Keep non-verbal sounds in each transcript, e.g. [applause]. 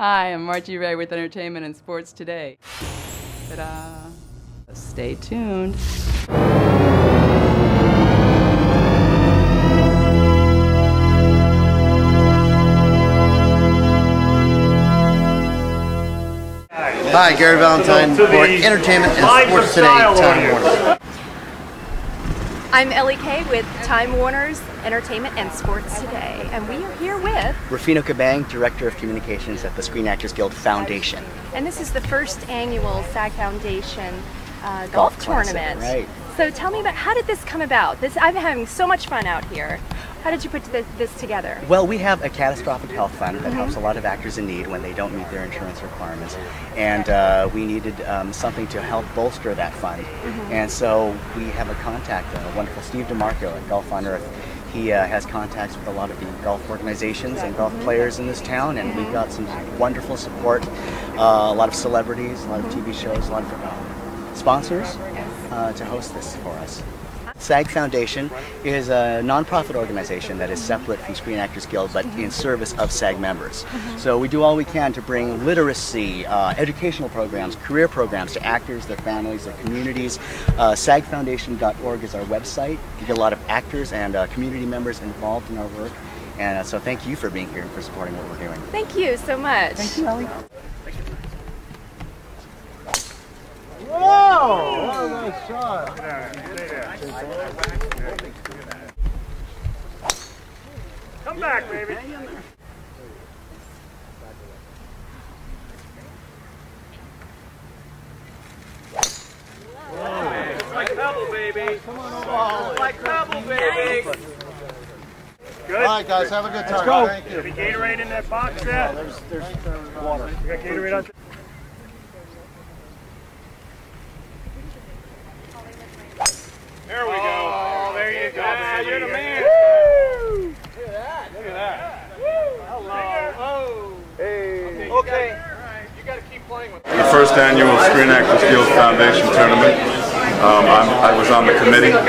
Hi, I'm Margie Rey with Entertainment and Sports Today. Ta-da! Stay tuned. Hi, Gary Valentine for Entertainment and Sports Today, Time Warner. I'm Elly Kaye with Time Warner's Entertainment and Sports Today, and we are here with Rufino Kabang, Director of Communications at the Screen Actors Guild Foundation. And this is the first annual SAG Foundation uh, golf, Golf Classic, tournament. right. So tell me about how did this come about? This I'm having so much fun out here. How did you put this, this together? Well, we have a catastrophic health fund that helps a lot of actors in need when they don't meet their insurance requirements. And uh, we needed um, something to help bolster that fund. And so we have a contact, a wonderful Steve DeMarco at Golf on Earth. He uh, has contacts with a lot of the golf organizations and golf players in this town, and we've got some wonderful support. Uh, a lot of celebrities, a lot of TV shows, a lot of uh, sponsors uh, to host this for us. SAG Foundation is a nonprofit organization that is separate from Screen Actors Guild but in service of SAG members. So we do all we can to bring literacy, uh, educational programs, career programs to actors, their families, their communities. Uh, SAGfoundation.org is our website. We get a lot of actors and uh, community members involved in our work. And uh, so thank you for being here and for supporting what we're doing. Thank you so much. Thank you, Elly. Come back, baby. Like pebble, baby. Come like pebble, baby. Good. All right, guys, have a good time. Let's go. Thank you. Gatorade in that box there? There's, there's water. You got Gatorade out? There we go. Oh, there you go. Yeah, you're the man. Woo! Look at that. Look at that. Woo! Hello. Oh. Hey. Okay. You got to keep playing with the first annual Screen Actors Guild Foundation tournament. Um, I'm, I was on the committee uh,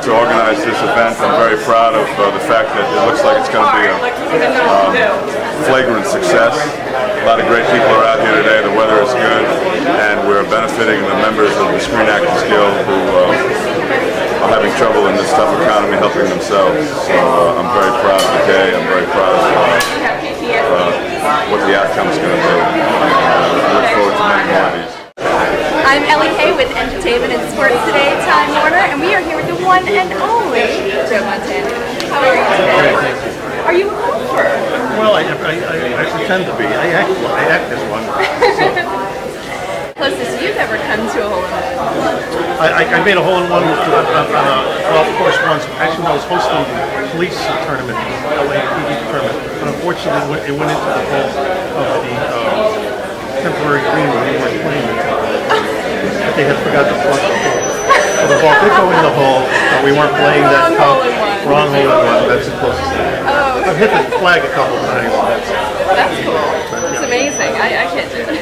to organize this event. I'm very proud of uh, the fact that it looks like it's going to be a um, flagrant success. A lot of great people are out here today. The weather is good, and we're benefiting the members of the Screen Actors Guild who are having trouble in this tough economy, helping themselves. So uh, I'm very proud of the day. I'm very proud of uh, uh, what the outcome is going to be. I look forward to many more of these. I'm Elly Kaye with Entertainment and Sports Today, Time Warner, and we are here with the one and only Joe Mantegna. How are you today? Are you a golfer? Well, I, I, I, I pretend to be. I act, I act as one. [laughs] Closest you've ever come to a hole in one. I, I, made a hole in one uh, on a golf course once. Actually, I was hosting the police tournament, LAPD tournament, but unfortunately, it went, into the hole of the uh, temporary green where we weren't playing it. But they had forgot to plug the hole. So the ball did go in the hole, but we weren't playing that hole. Wrong hole in one. That's the closest thing. Oh, I've hit the flag a couple of times. That's, that's cool. It's amazing. I, I can't do it.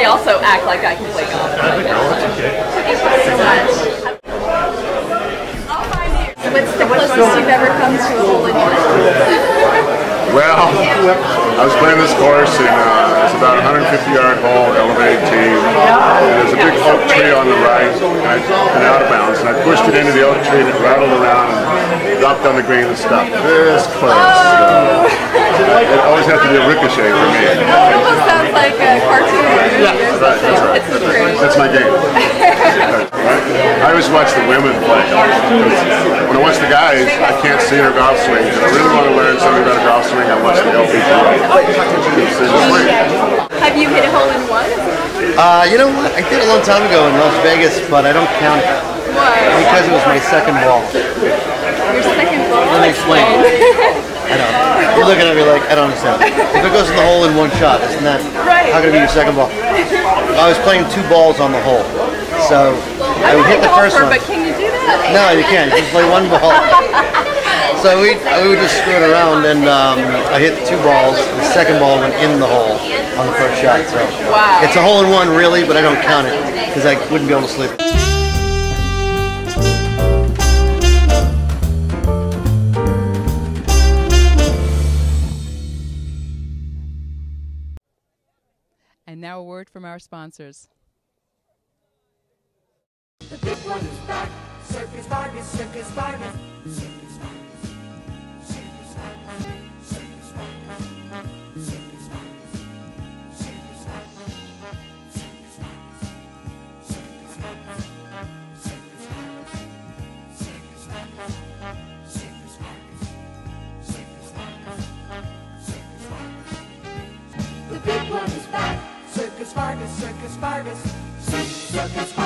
I also act like I can play golf. I oh, okay. Thank you so much. So what's the closest you've ever come to a hole in one? Well, I was playing this course and uh, it's about a 150 yard hole, elevated tee. And there's a big oak tree on the right, and I went out of bounds, and I pushed it into the oak tree and it rattled around and dropped on the green and stopped this close. So it always has to be a ricochet for me. It almost sounds like a cartoon movie or That's right, that's right. It's great. That's my game. [laughs] I always watch the women play. When I watch the guys, I can't see their golf swings. If I really want to learn something about a golf swing, I watch the LPGA. It's the swing. Have you hit a hole in one? Uh, you know what? I did a long time ago in Las Vegas, but I don't count it What? because it was my second ball. Your second ball? Let me explain. I don't. You're looking at me like I don't understand. If it goes in the hole in one shot, isn't that Right. how can it be your second ball? I was playing two balls on the hole, so I would hit the first one. but can you do that? No, you can't. You just play one ball. So we we would just screw it around, and um, I hit two balls. The second ball went in the hole on the first shot. So Wow. it's a hole in one, really, but I don't count it because I wouldn't be able to sleep. word from our sponsors. The big one is back. Circus Circus Circus Virus. Circus Virus.